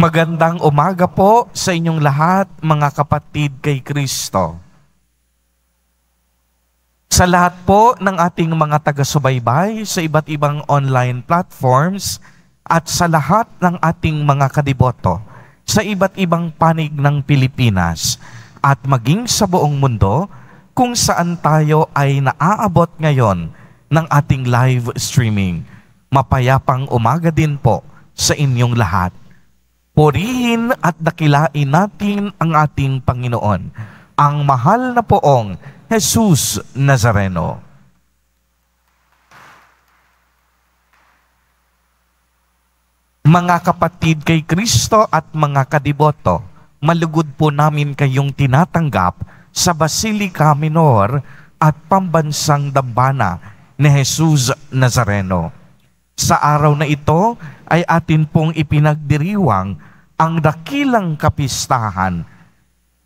Magandang umaga po sa inyong lahat, mga kapatid kay Kristo. Sa lahat po ng ating mga taga-subaybay sa iba't ibang online platforms at sa lahat ng ating mga kadiboto sa iba't ibang panig ng Pilipinas at maging sa buong mundo kung saan tayo ay naaabot ngayon ng ating live streaming. Mapayapang umaga din po sa inyong lahat. Purihin at dakilain natin ang ating Panginoon, ang mahal na poong Jesus Nazareno. Mga kapatid kay Kristo at mga kadiboto, malugod po namin kayong tinatanggap sa Basilica Minor at Pambansang Dambana ni Jesus Nazareno. Sa araw na ito ay atin pong ipinagdiriwang ang dakilang kapistahan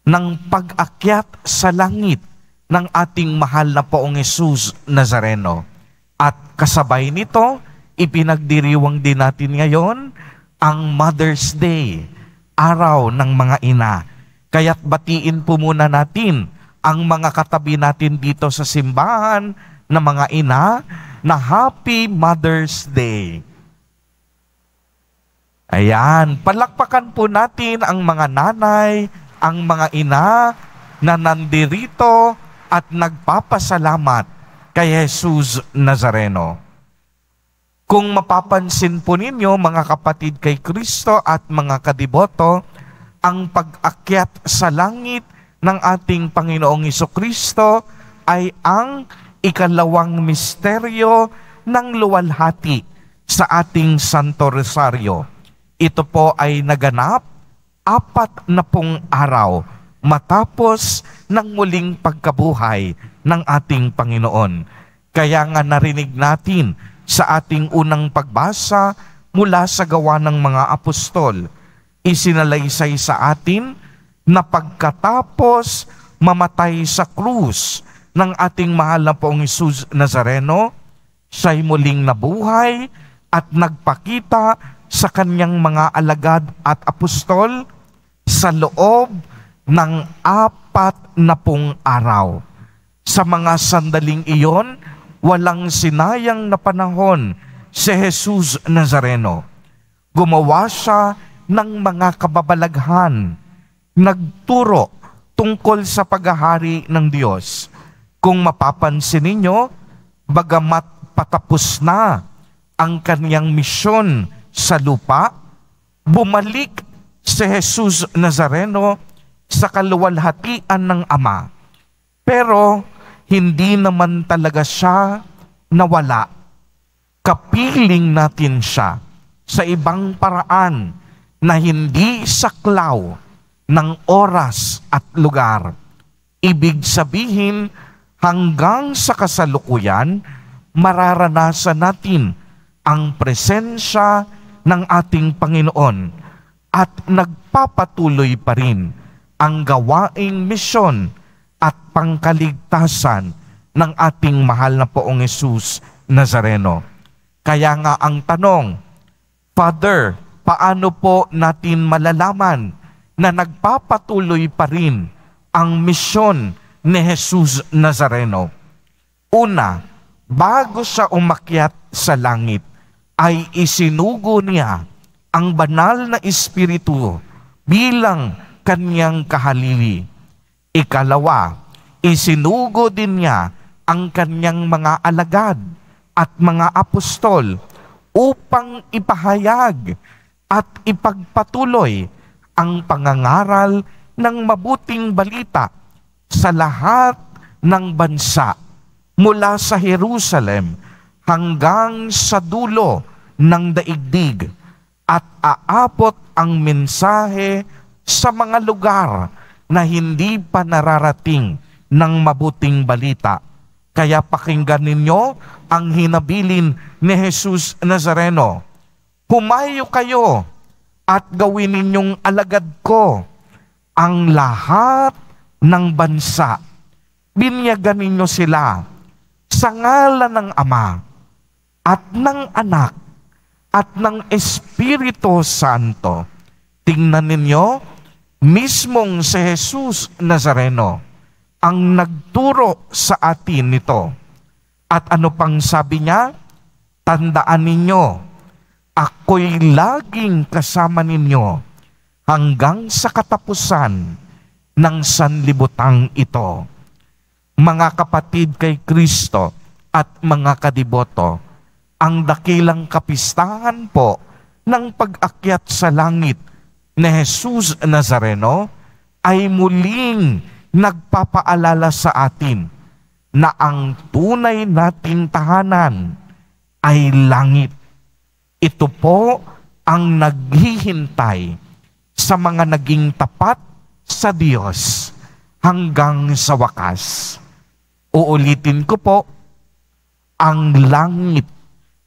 ng pag-akyat sa langit ng ating mahal na poong Jesus Nazareno. At kasabay nito, ipinagdiriwang din natin ngayon ang Mother's Day, araw ng mga ina. Kaya't batiin po muna natin ang mga katabi natin dito sa simbahan na mga ina na Happy Mother's Day. Ayan, palakpakan po natin ang mga nanay, ang mga ina na nandirito at nagpapasalamat kay Jesus Nazareno. Kung mapapansin po ninyo mga kapatid kay Kristo at mga kadiboto, ang pag-akyat sa langit ng ating Panginoong Kristo ay ang ikalawang misteryo ng luwalhati sa ating Santo Rosario. Ito po ay naganap apat na pong araw matapos ng muling pagkabuhay ng ating Panginoon. Kaya nga narinig natin sa ating unang pagbasa mula sa gawa ng mga apostol, isinalaysay sa atin na pagkatapos mamatay sa krus ng ating mahal na poong Isus Nazareno, siya'y muling nabuhay at nagpakita sa kanyang mga alagad at apostol sa loob ng apat na pong araw. Sa mga sandaling iyon, walang sinayang na panahon si Jesus Nazareno. Gumawa siya ng mga kababalaghan, nagturo tungkol sa paghahari ng Diyos kung mapapansin ninyo, bagamat patapos na ang kanyang misyon sa lupa, bumalik si Jesus Nazareno sa kaluwalhatian ng Ama. Pero hindi naman talaga siya nawala. Kapiling natin siya sa ibang paraan na hindi saklaw ng oras at lugar. Ibig sabihin, hanggang sa kasalukuyan, mararanasan natin ang presensya ng ating Panginoon at nagpapatuloy pa rin ang gawaing misyon at pangkaligtasan ng ating mahal na poong Yesus Nazareno. Kaya nga ang tanong, Father, paano po natin malalaman na nagpapatuloy pa rin ang misyon ni Jesus Nazareno. Una, bago siya umakyat sa langit, ay isinugo niya ang banal na espiritu bilang kanyang kahalili. Ikalawa, isinugo din niya ang kanyang mga alagad at mga apostol upang ipahayag at ipagpatuloy ang pangangaral ng mabuting balita sa lahat ng bansa mula sa Jerusalem hanggang sa dulo ng daigdig at aapot ang mensahe sa mga lugar na hindi pa nararating ng mabuting balita. Kaya pakinggan ninyo ang hinabilin ni Jesus Nazareno. Humayo kayo at gawin ninyong alagad ko ang lahat ng bansa. Binyagan ninyo sila sa ngalan ng Ama at ng Anak at ng Espiritu Santo. Tingnan ninyo, mismong si Jesus Nazareno ang nagturo sa atin nito. At ano pang sabi niya? Tandaan ninyo, ako'y laging kasama ninyo hanggang sa katapusan ng sanlibutang ito. Mga kapatid kay Kristo at mga kadiboto, ang dakilang kapistahan po ng pag-akyat sa langit ni Jesus Nazareno ay muling nagpapaalala sa atin na ang tunay nating tahanan ay langit. Ito po ang naghihintay sa mga naging tapat sa Diyos hanggang sa wakas. Uulitin ko po, ang langit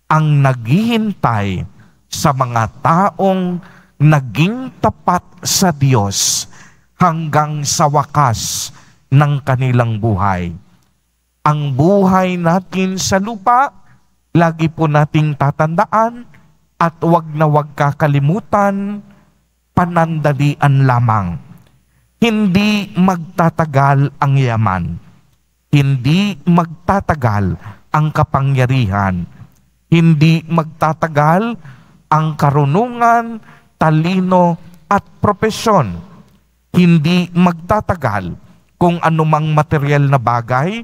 ang naghihintay sa mga taong naging tapat sa Diyos hanggang sa wakas ng kanilang buhay. Ang buhay natin sa lupa, lagi po nating tatandaan at wag na wag kakalimutan, panandalian lamang. Hindi magtatagal ang yaman. Hindi magtatagal ang kapangyarihan. Hindi magtatagal ang karunungan talino at propesyon. Hindi magtatagal kung anumang material na bagay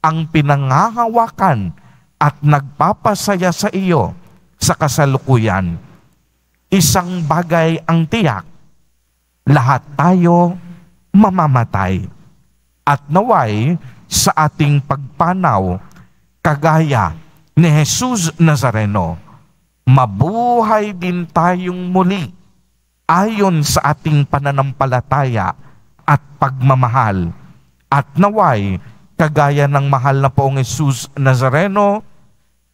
ang pinangahawakan at nagpapasaya sa iyo sa kasalukuyan. Isang bagay ang tiyak, lahat tayo mamamatay. At naway sa ating pagpanaw, kagaya ni Jesus Nazareno, mabuhay din tayong muli ayon sa ating pananampalataya at pagmamahal. At naway, kagaya ng mahal na poong Jesus Nazareno,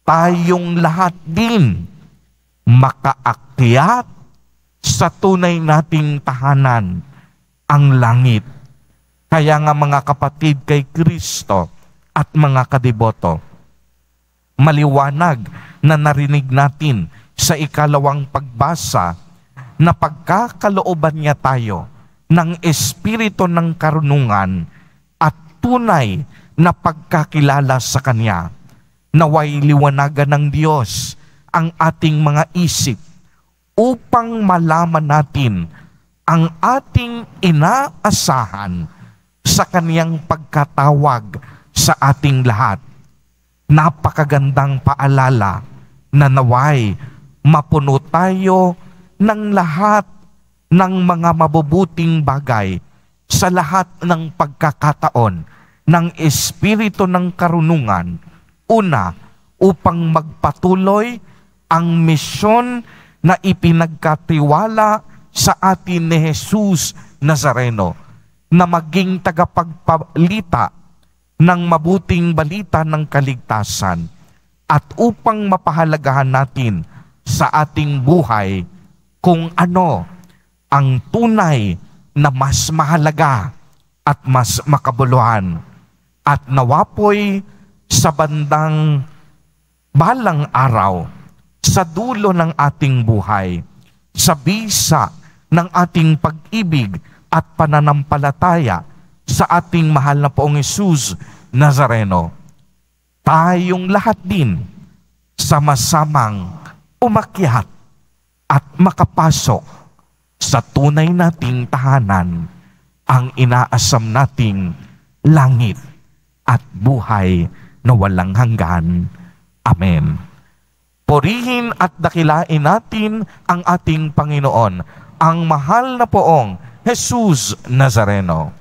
tayong lahat din makaakyat sa tunay nating tahanan, ang langit. Kaya nga mga kapatid kay Kristo at mga kadiboto, maliwanag na narinig natin sa ikalawang pagbasa na pagkakalooban niya tayo ng espiritu ng karunungan at tunay na pagkakilala sa Kanya. Naway liwanagan ng Diyos ang ating mga isip upang malaman natin ang ating inaasahan sa Kaniyang pagkatawag sa ating lahat napakagandang paalala na naway mapuno tayo ng lahat ng mga mabubuting bagay sa lahat ng pagkakataon ng Espiritu ng Karunungan. Una, upang magpatuloy ang misyon na ipinagkatiwala sa atin ni Jesus Nazareno na maging tagapagpalita ng mabuting balita ng kaligtasan at upang mapahalagahan natin sa ating buhay kung ano ang tunay na mas mahalaga at mas makabuluhan at nawapoy sa bandang balang araw sa dulo ng ating buhay sa bisa ng ating pag-ibig at pananampalataya sa ating mahal na poong Jesus Nazareno. Tayong lahat din sama-samang umakyat at makapasok sa tunay nating tahanan ang inaasam nating langit at buhay na walang hanggan. Amen. Purihin at dakilain natin ang ating Panginoon, ang mahal na poong Jesus Nazareno.